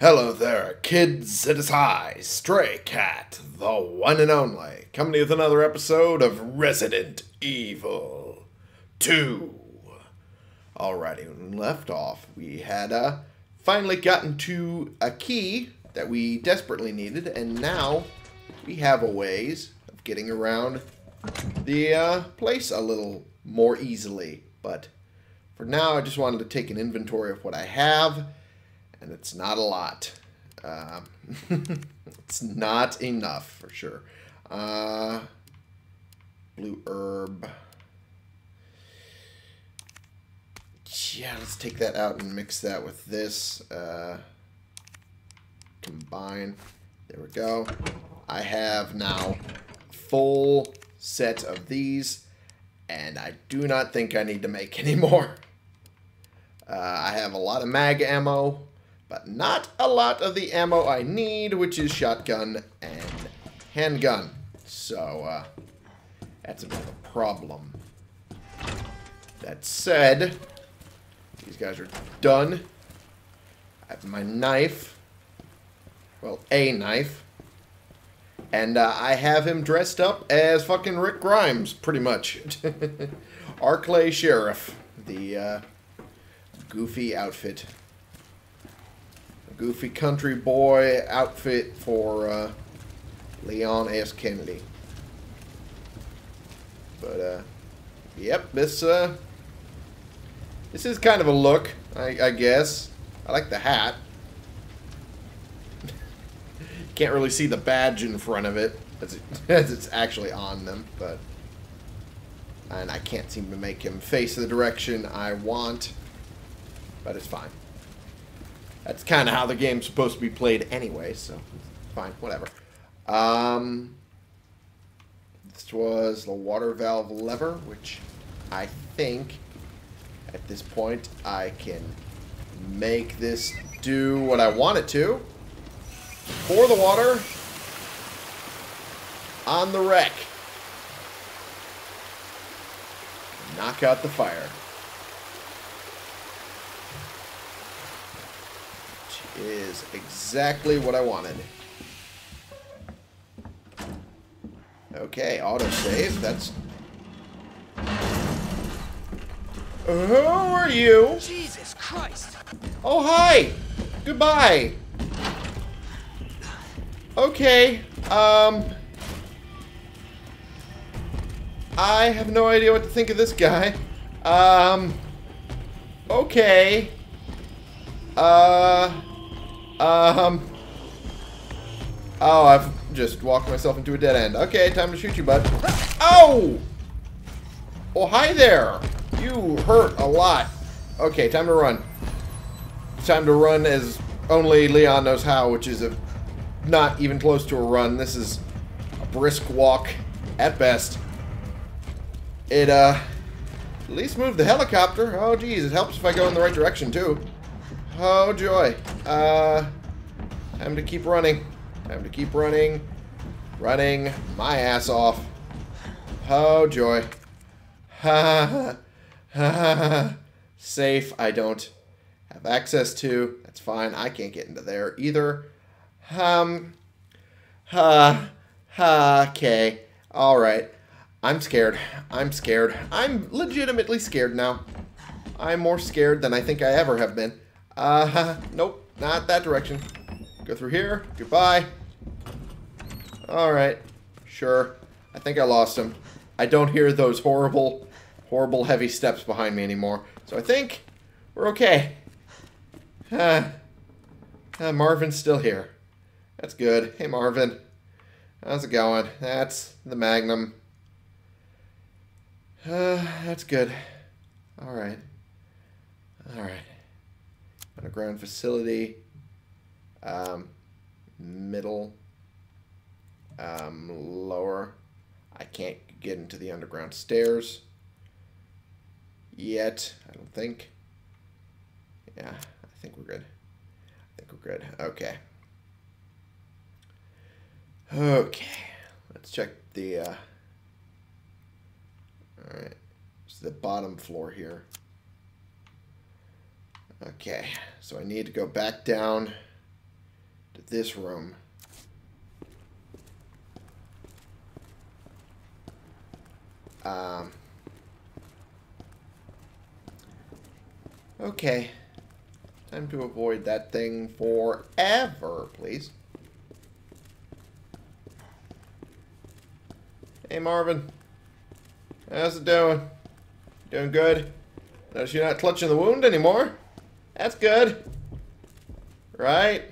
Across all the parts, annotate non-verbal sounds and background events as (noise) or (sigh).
Hello there, kids. It is I, Stray Cat, the one and only, coming with another episode of Resident Evil 2. Alrighty, when we left off, we had uh, finally gotten to a key that we desperately needed, and now we have a ways of getting around the uh, place a little more easily. But for now, I just wanted to take an inventory of what I have and it's not a lot. Um, (laughs) it's not enough for sure. Uh, blue herb. Yeah, let's take that out and mix that with this. Uh, combine. There we go. I have now full set of these, and I do not think I need to make (laughs) any more. Uh, I have a lot of mag ammo, but not a lot of the ammo I need, which is shotgun and handgun. So, uh, that's a problem. That said, these guys are done. I have my knife. Well, a knife. And uh, I have him dressed up as fucking Rick Grimes, pretty much. (laughs) Arklay Sheriff. The uh, goofy outfit goofy country boy outfit for uh, Leon S. Kennedy. But uh, yep, this uh, this is kind of a look, I, I guess. I like the hat. (laughs) Can't really see the badge in front of it as, it (laughs) as it's actually on them, but and I can't seem to make him face the direction I want, but it's fine. That's kind of how the game's supposed to be played anyway, so fine, whatever. Um, this was the water valve lever, which I think at this point I can make this do what I want it to. Pour the water on the wreck. Knock out the fire. Is exactly what I wanted. Okay, autosave. That's... Who are you? Jesus Christ! Oh, hi! Goodbye! Okay, um... I have no idea what to think of this guy. Um... Okay. Uh... Um. Oh, I've just walked myself into a dead end. Okay, time to shoot you, bud. Oh! Oh, hi there. You hurt a lot. Okay, time to run. Time to run as only Leon knows how, which is a not even close to a run. This is a brisk walk at best. It, uh, at least moved the helicopter. Oh, geez, it helps if I go in the right direction, too. Oh, joy. Uh, time to keep running. Time to keep running. Running my ass off. Oh, joy. Ha ha ha. Safe, I don't have access to. That's fine. I can't get into there either. Um, ha, (sighs) ha, okay. Alright. I'm scared. I'm scared. I'm legitimately scared now. I'm more scared than I think I ever have been. Uh, (laughs) nope, not that direction. Go through here. Goodbye. Alright. Sure. I think I lost him. I don't hear those horrible, horrible heavy steps behind me anymore. So I think we're okay. Uh, (sighs) uh, Marvin's still here. That's good. Hey, Marvin. How's it going? That's the Magnum. Uh, (sighs) that's good. Alright. Alright underground facility, um, middle, um, lower. I can't get into the underground stairs yet, I don't think. Yeah, I think we're good. I think we're good. Okay. Okay. Let's check the, uh, alright. It's the bottom floor here. Okay, so I need to go back down to this room. Um. Okay. Time to avoid that thing forever, please. Hey, Marvin. How's it doing? Doing good? Notice you're not clutching the wound anymore. That's good. Right?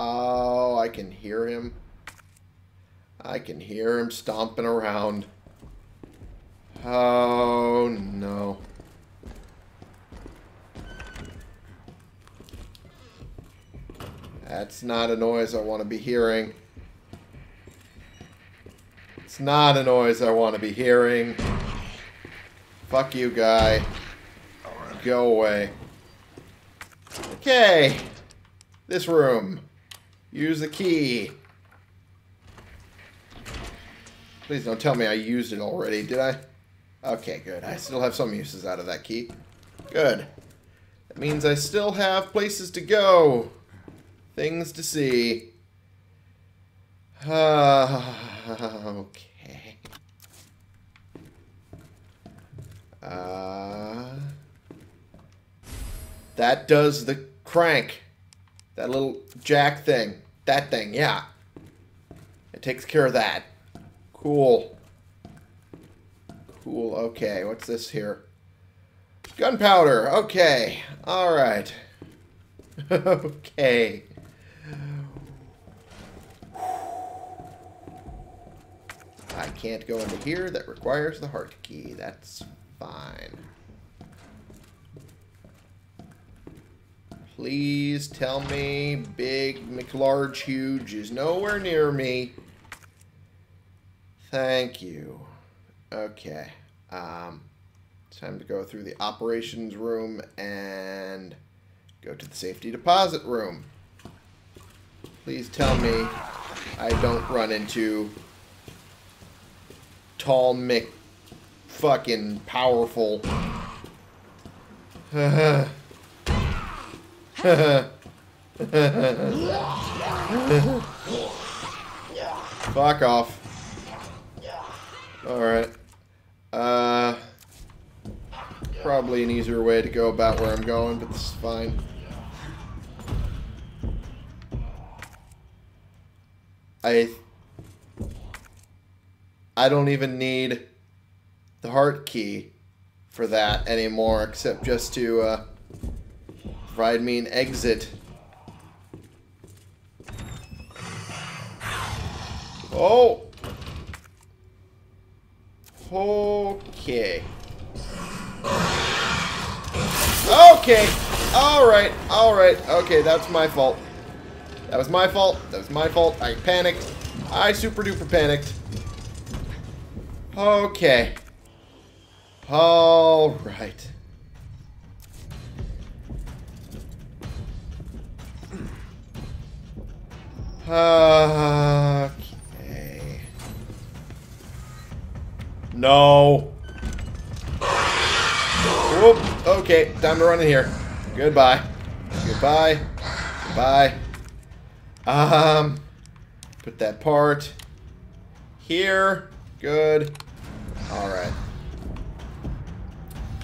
Oh, I can hear him. I can hear him stomping around. Oh, no. That's not a noise I want to be hearing. It's not a noise I want to be hearing. Fuck you, guy. Go away. Okay. This room. Use the key. Please don't tell me I used it already, did I? Okay, good. I still have some uses out of that key. Good. That means I still have places to go. Things to see. (sighs) okay. Uh, that does the crank. That little jack thing. That thing, yeah. It takes care of that. Cool. Cool, okay. What's this here? Gunpowder. Okay. Alright. (laughs) okay. I can't go into here. That requires the heart key. That's fine. Please tell me Big McLargehuge is nowhere near me. Thank you. Okay. Um, time to go through the operations room and go to the safety deposit room. Please tell me I don't run into tall Mick fucking powerful. Fuck off. Alright. Uh, probably an easier way to go about where I'm going, but this is fine. I I don't even need the heart key for that anymore, except just to uh, provide me an exit. Oh! Okay. Okay. Alright. Alright. Okay, that's my fault. That was my fault. That was my fault. I panicked. I super duper panicked. Okay. Alright. Uh, No. Whoop. Okay, time to run in here. Goodbye. Goodbye. Goodbye. Um, put that part here. Good. All right.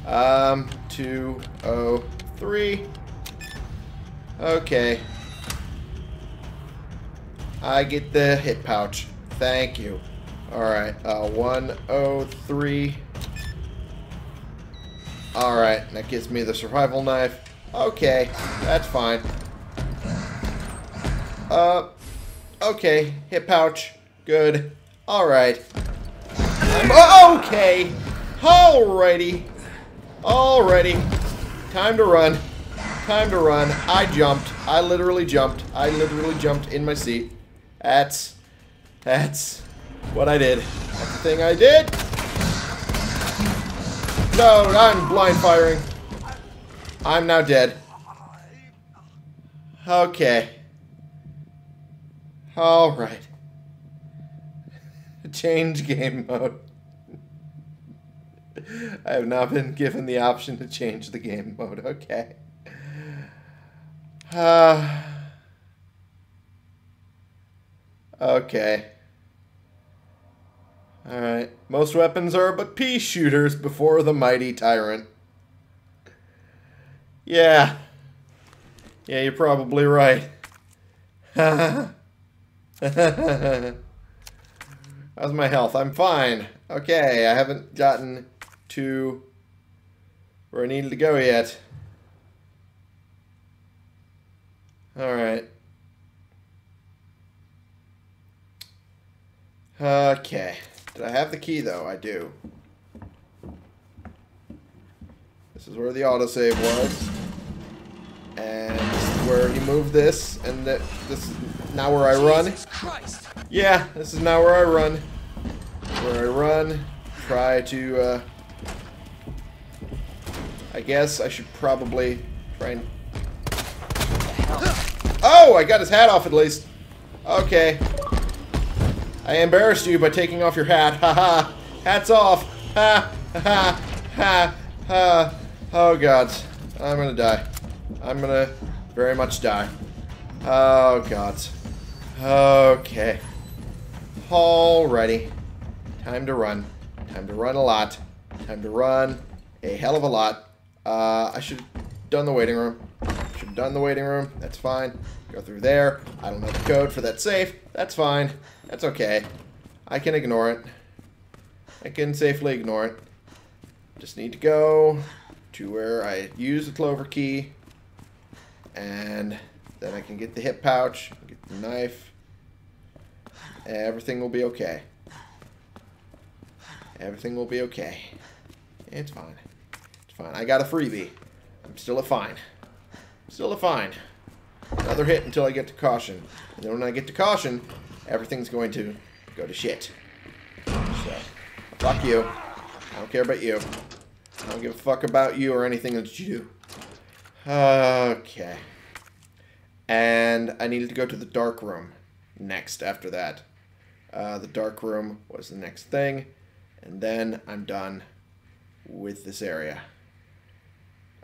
Um, two, oh, three. Okay. I get the hip pouch. Thank you. Alright, uh, 103. Alright, that gives me the survival knife. Okay, that's fine. Uh, okay, hip pouch. Good. Alright. Okay! Alrighty. Alrighty. Time to run. Time to run. I jumped. I literally jumped. I literally jumped in my seat. That's... That's what I did. That's the thing I did. No, I'm blind firing. I'm now dead. Okay. Alright. (laughs) Change game mode. (laughs) I have not been given the option to change the game mode. Okay. Uh, (sighs) okay. Alright. Most weapons are but pea shooters before the mighty tyrant. Yeah. Yeah, you're probably right. (laughs) How's my health? I'm fine. Okay, I haven't gotten to where I needed to go yet. Alright. Okay. Did I have the key, though? I do. This is where the autosave was. And this is where he moved this. And that this is now where I run. Yeah, this is now where I run. Where I run. Try to, uh... I guess I should probably try and... Oh, I got his hat off at least. Okay. I embarrassed you by taking off your hat. Ha ha. Hats off. Ha ha ha ha. Oh god. I'm gonna die. I'm gonna very much die. Oh god. Okay. Alrighty. Time to run. Time to run a lot. Time to run a hell of a lot. Uh, I should have done the waiting room. Should have done the waiting room. That's fine. Go through there. I don't know the code for that safe. That's fine. That's okay. I can ignore it. I can safely ignore it. Just need to go to where I use the clover key. And then I can get the hip pouch, get the knife. Everything will be okay. Everything will be okay. It's fine. Fine. I got a freebie. I'm still a fine. Still a fine. Another hit until I get to caution. And then when I get to caution, everything's going to go to shit. So, fuck you. I don't care about you. I don't give a fuck about you or anything that you do. Okay. And I needed to go to the dark room next after that. Uh, the dark room was the next thing. And then I'm done with this area.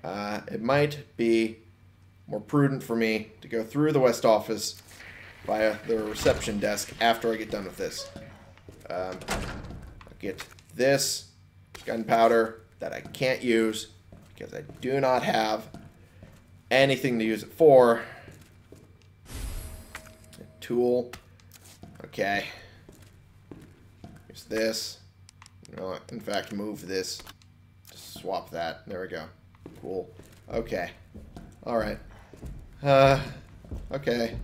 Uh, it might be more prudent for me to go through the West Office via the reception desk after I get done with this. Um, I'll get this gunpowder that I can't use because I do not have anything to use it for. A tool. Okay. Here's this. No, in fact, move this. Swap that. There we go. Cool. Okay. Alright. Uh, okay.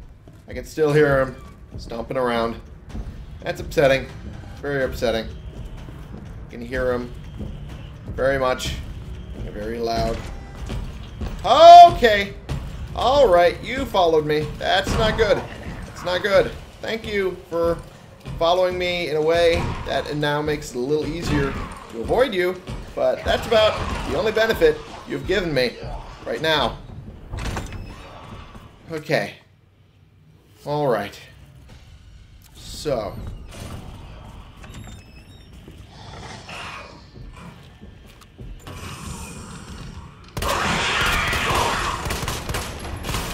I can still hear him stomping around. That's upsetting. Very upsetting. I can hear him very much. Very loud. Okay. Alright, you followed me. That's not good. That's not good. Thank you for following me in a way that now makes it a little easier to avoid you. But that's about the only benefit you've given me right now. Okay. Alright. So.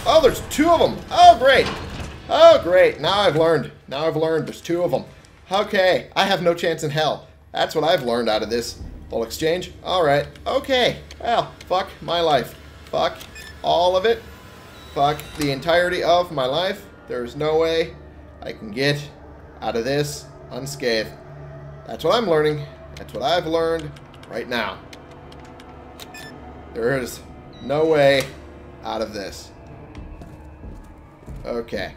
Oh, there's two of them. Oh, great. Oh, great. Now I've learned. Now I've learned there's two of them. Okay. I have no chance in hell. That's what I've learned out of this whole exchange. All right. Okay. Well, fuck my life. Fuck all of it. Fuck the entirety of my life. There's no way I can get out of this unscathed. That's what I'm learning. That's what I've learned right now. There is no way out of this. Okay.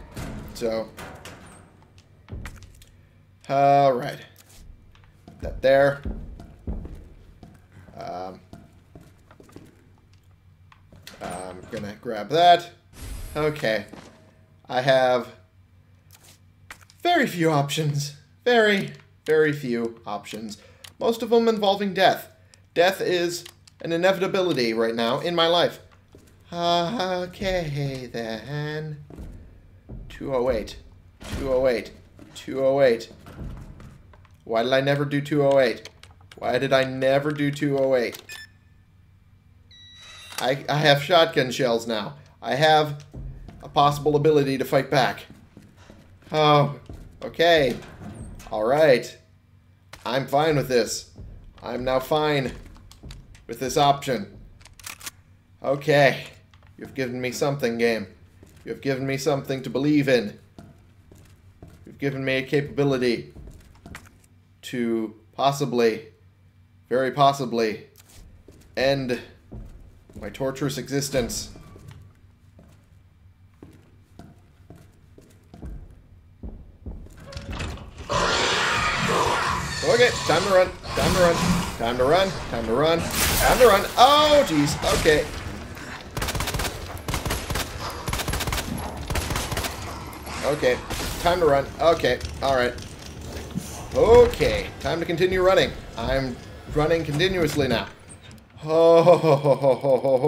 So. Alright. That there. Um, I'm gonna grab that. Okay. I have very few options. Very, very few options. Most of them involving death. Death is an inevitability right now in my life. Okay, then. 208. 208. 208. Why did I never do 208? Why did I never do 208? I, I have shotgun shells now. I have a possible ability to fight back. Oh, okay. Alright. I'm fine with this. I'm now fine with this option. Okay. You've given me something, game. You've given me something to believe in. You've given me a capability to possibly, very possibly, end my torturous existence. Okay, time to run. Time to run. Time to run. Time to run. Time to run. Oh, jeez. Okay. Okay. Time to run. Okay. Alright. Okay. Time to continue running. I'm running continuously now. (laughs)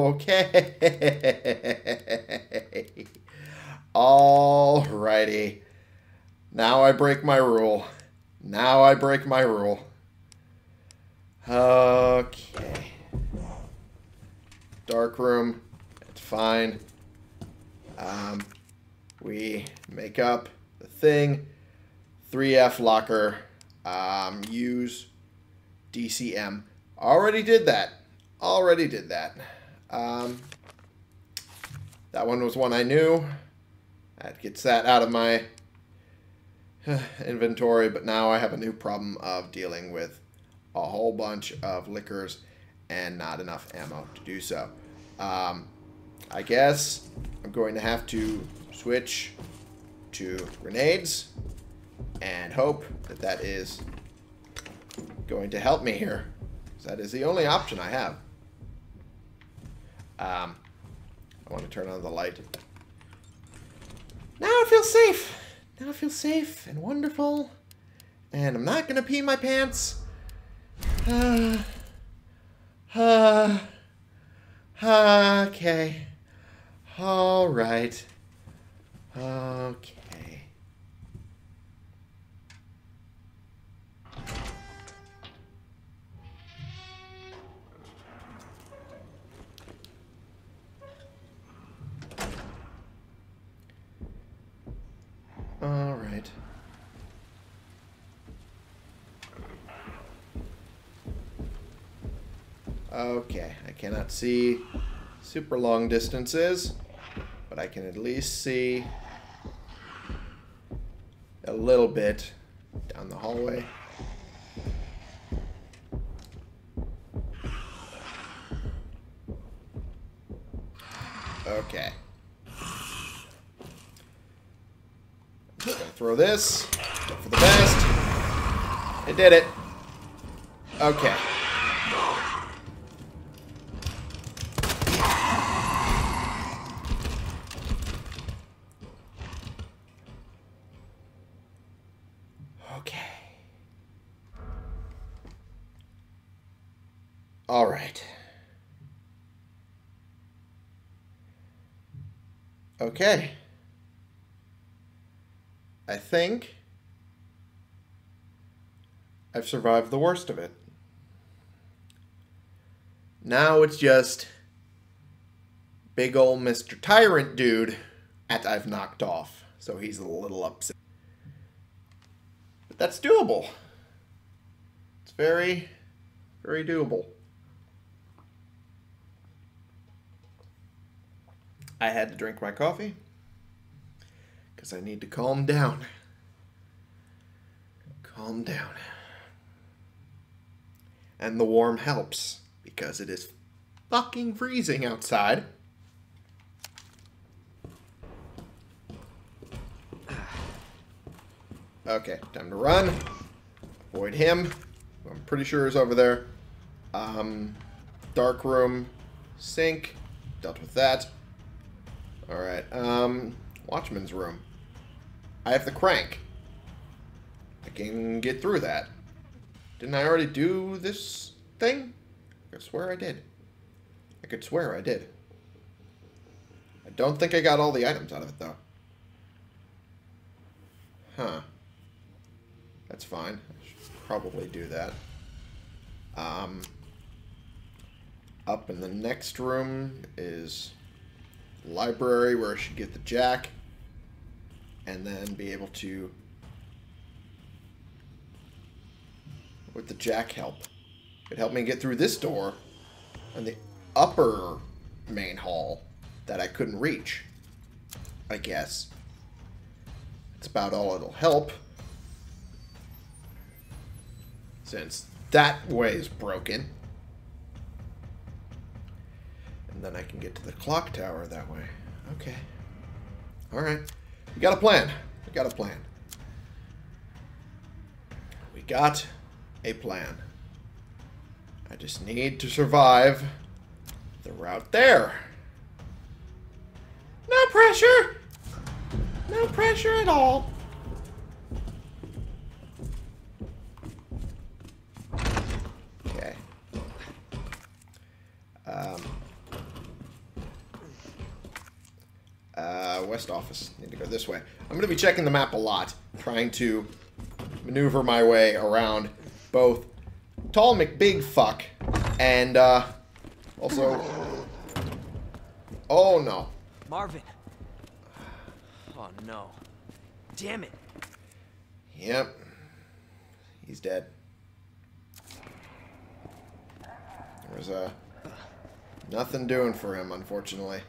Okay. Alrighty. Now I break my rule. Now I break my rule. Okay. Dark room. It's fine. Um, we make up the thing. 3F locker. Um, use DCM. Already did that. Already did that. Um, that one was one I knew. That gets that out of my (sighs) inventory, but now I have a new problem of dealing with a whole bunch of lickers and not enough ammo to do so. Um, I guess I'm going to have to switch to grenades and hope that that is going to help me here. That is the only option I have. Um, I want to turn on the light. Now I feel safe. Now I feel safe and wonderful. And I'm not going to pee my pants. Uh, uh, okay. All right. Okay. Okay, I cannot see super long distances, but I can at least see a little bit down the hallway. Okay. Gonna throw this. Hope for the best. It did it. Okay. All right. Okay. I think I've survived the worst of it. Now it's just big old Mr. Tyrant dude that I've knocked off. So he's a little upset. But that's doable. It's very, very doable. I had to drink my coffee because I need to calm down. Calm down. And the warm helps because it is fucking freezing outside. (sighs) Okay, time to run. Avoid him. I'm pretty sure is over there. Um, dark room, sink. Dealt with that. All right. Um, Watchman's room. I have the crank. I can get through that. Didn't I already do this thing? I could swear I did. I could swear I did. I don't think I got all the items out of it, though. Huh. That's fine. I should probably do that. Um, up in the next room is library where I should get the jack and then be able to with the jack help it helped me get through this door and the upper main hall that I couldn't reach I guess. It's about all it'll help since that way is broken and then I can get to the clock tower that way. Okay. Alright. We got a plan. We got a plan. We got a plan. I just need to survive the route there. No pressure! No pressure at all. Okay. Um, uh, west office. Need to go this way. I'm going to be checking the map a lot, trying to maneuver my way around both Tall McBig Fuck and uh, also. Oh no. Marvin. Oh no. Damn it. Yep. He's dead. There's uh, nothing doing for him, unfortunately.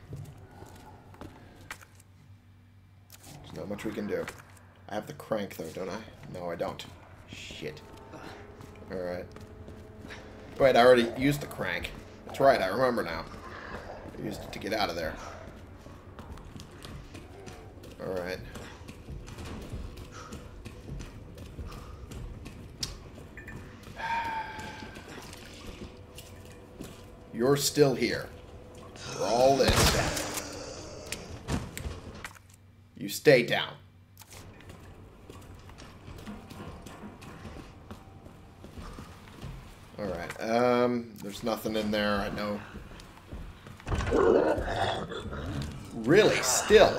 There's not much we can do. I have the crank, though, don't I? No, I don't. Shit. Alright. Wait, I already used the crank. That's right, I remember now. I used it to get out of there. Alright. You're still here. For all this. You stay down. Alright, um, there's nothing in there, I know. Really, still.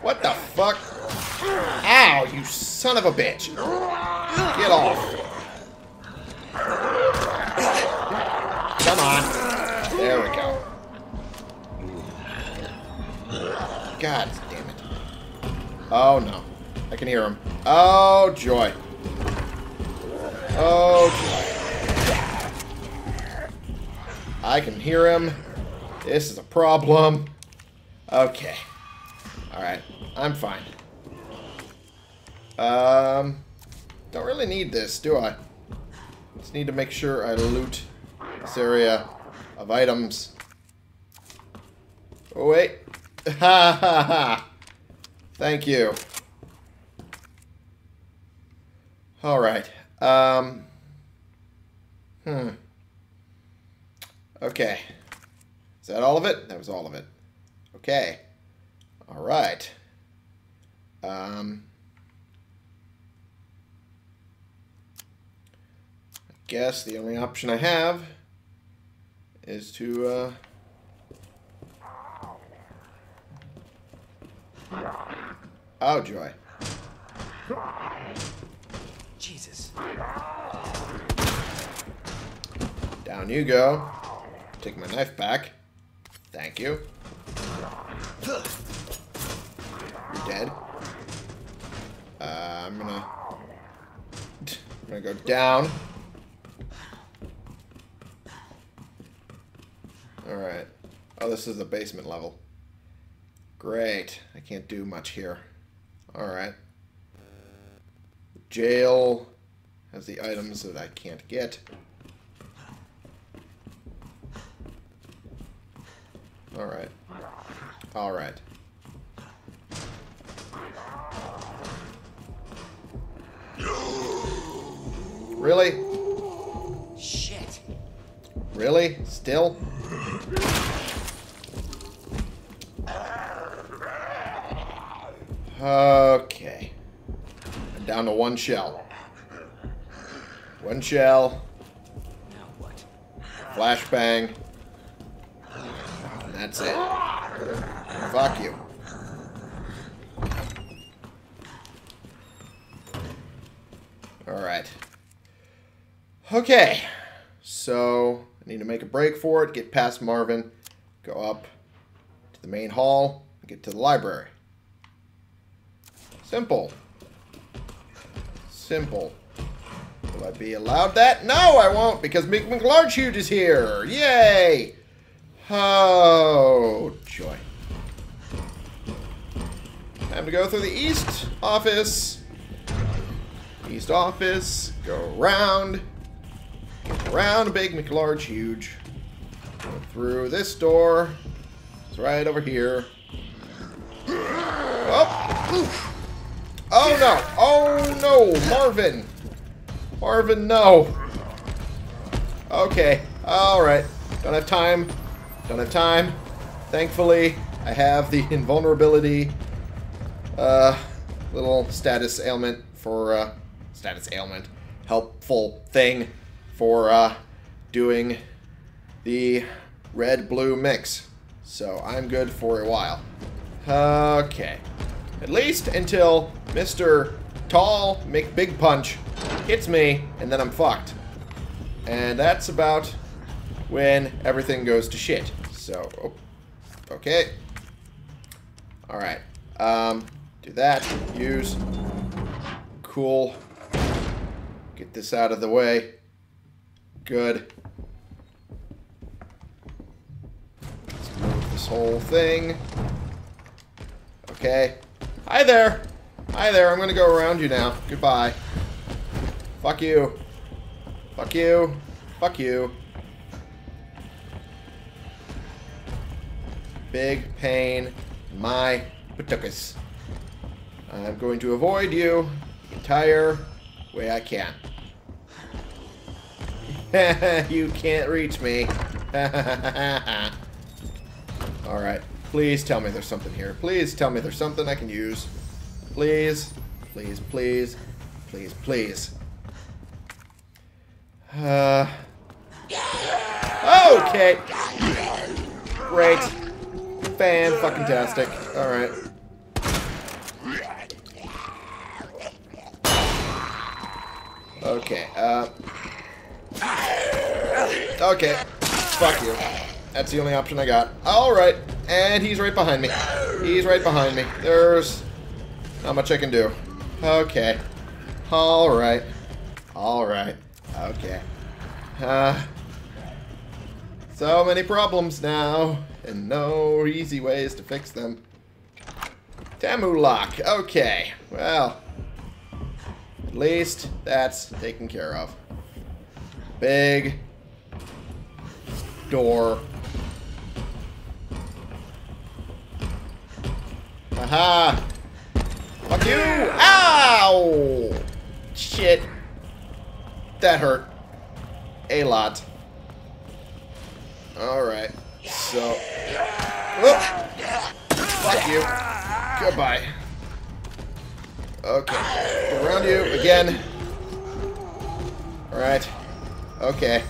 What the fuck? Ow, you son of a bitch. Get off. Come on. There we go. God damn it. Oh no. I can hear him. Oh joy. Oh joy. I can hear him. This is a problem. Okay. Alright. I'm fine. Um, don't really need this, do I? Just need to make sure I loot this area of items. Oh, wait. Ha ha ha. Thank you. Alright. Um, hmm. Okay. Is that all of it? That was all of it. Okay. Alright. Um... I guess the only option I have is to, uh... Oh, joy. Jesus. Down you go. Take my knife back. Thank you. You're dead. Uh, I'm gonna... I'm gonna go down. Alright. Oh, this is the basement level. Great. I can't do much here. Alright. Jail has the items that I can't get. Alright. Alright. Really? Shit. Really? Still? Okay. I'm down to one shell. One shell. Now what? Flashbang. And that's it. Fuck you. Alright. Okay. So, I need to make a break for it, get past Marvin, go up to the main hall, get to the library. Simple. Simple. Will I be allowed that? No, I won't, because Mick McLargehuge is here. Yay! Oh, joy. Time to go through the east office. East office. Go around. Around Big McLargehuge. Go through this door. It's right over here. Oh! Oh no! Oh no! Marvin! Marvin, no! Okay. Alright. Don't have time. Don't have time. Thankfully, I have the invulnerability uh, little status ailment for, uh, status ailment, helpful thing for, uh, doing the red-blue mix. So I'm good for a while. Okay. At least until Mr. Tall McBig Punch hits me, and then I'm fucked. And that's about when everything goes to shit. So, oh, okay. Alright. Um, do that. Use. Cool. Get this out of the way. Good. Let's move this whole thing. Okay. Hi there. Hi there. I'm going to go around you now. Goodbye. Fuck you. Fuck you. Fuck you. Big pain in my patukas. I'm going to avoid you the entire way I can. (laughs) you can't reach me. (laughs) Alright. Please tell me there's something here. Please tell me there's something I can use. Please. Please, please. Please, please. Uh. Okay. Great. Fan fucking tastic. Alright. Okay, uh... Okay. Fuck you. That's the only option I got. Alright. And he's right behind me. He's right behind me. There's not much I can do. Okay. Alright. Alright. Okay. Uh... So many problems now, and no easy ways to fix them. Tamu lock. Okay. Well, at least that's taken care of. Big door. Aha! Fuck you! Ow! Shit. That hurt. A lot. Alright. So. Oh. Fuck you. Goodbye. Okay. Around you again. Alright. Okay.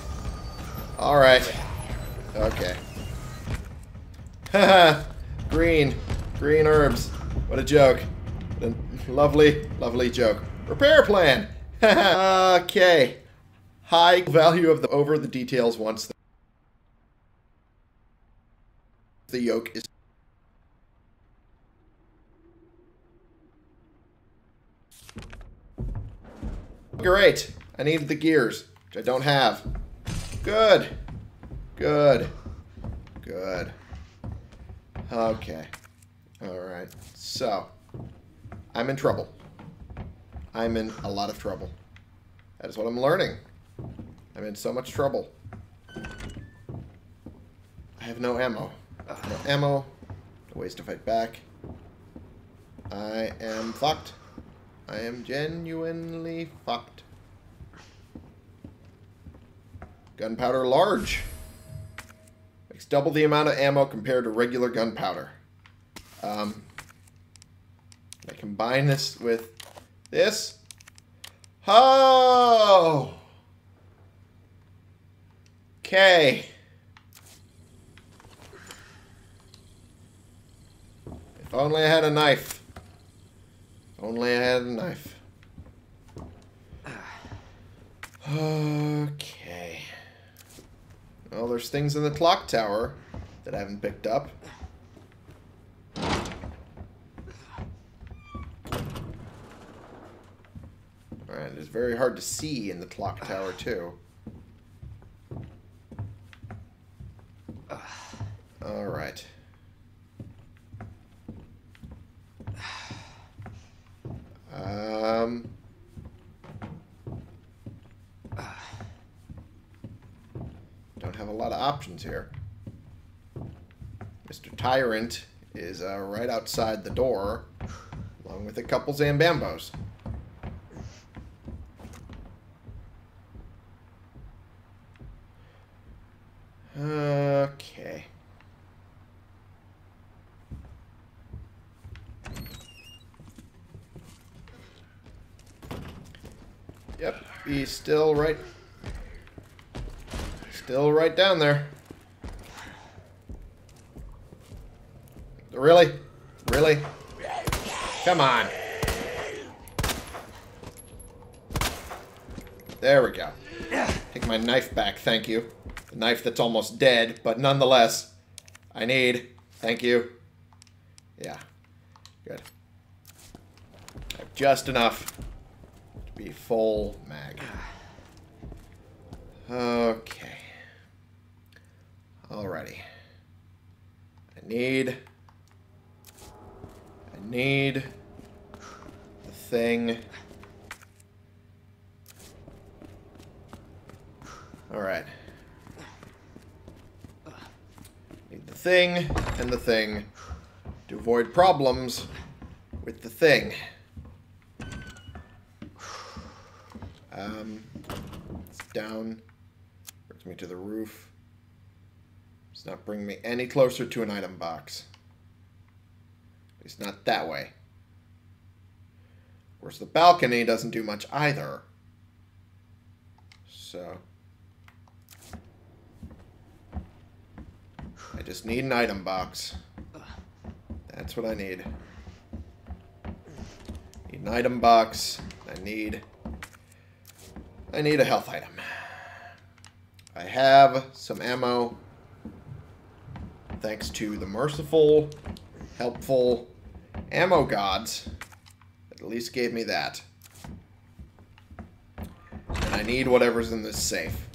Alright. Okay. Haha. (laughs) Green. Green herbs. What a joke. What a lovely, lovely joke. Repair plan. (laughs) okay. High value of the over the details once the, the is Great. I need the gears, which I don't have. Good. Good. Good. Okay. Alright. So, I'm in trouble. I'm in a lot of trouble. That is what I'm learning. I'm in so much trouble. I have no ammo. No ammo. No ways to fight back. I am fucked. I am genuinely fucked. Gunpowder large. Makes double the amount of ammo compared to regular gunpowder. Um, I combine this with this. Oh! Okay. If only I had a knife. If only I had a knife. Okay. Well, there's things in the clock tower that I haven't picked up. Alright, it's very hard to see in the clock tower, too. Alright. Um... Don't have a lot of options here. Mr. Tyrant is uh, right outside the door, along with a couple Zambambos. Okay. Yep, he's still right. Still right down there. Really? Really? Come on. There we go. Take my knife back, thank you. The knife that's almost dead, but nonetheless, I need. Thank you. Yeah. Good. I have just enough to be full mag. Okay. Alrighty. I need... I need... The thing... Alright. Need the thing and the thing to avoid problems with the thing. Um, it's down. Brings me to the roof. It's not bringing me any closer to an item box. At least not that way. Of course, the balcony doesn't do much either. So... I just need an item box. That's what I need. Need an item box. I need... I need a health item. I have some ammo. Thanks to the merciful, helpful ammo gods. At least gave me that. And I need whatever's in this safe.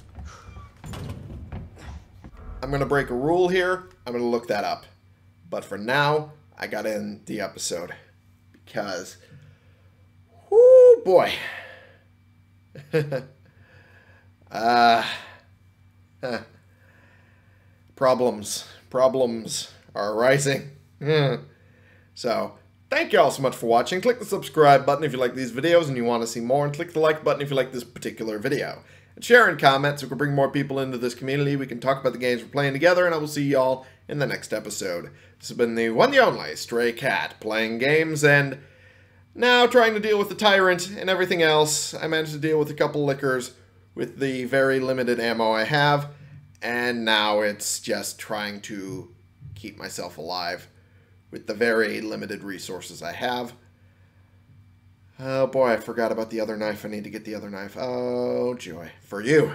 I'm going to break a rule here. I'm going to look that up. But for now, I got in the episode. Because, whoo boy. (laughs) uh, huh. Problems. Problems are arising. so, thank you all so much for watching. Click the subscribe button if you like these videos and you want to see more. And click the like button if you like this particular video and share and we can bring more people into this community. We can talk about the games we're playing together, and I will see y'all in the next episode. This has been the one the only Stray Cat playing games and now trying to deal with the Tyrant and everything else. I managed to deal with a couple lickers with the very limited ammo I have, and now it's just trying to keep myself alive with the very limited resources I have. Oh boy, I forgot about the other knife. I need to get the other knife. Oh joy. For you.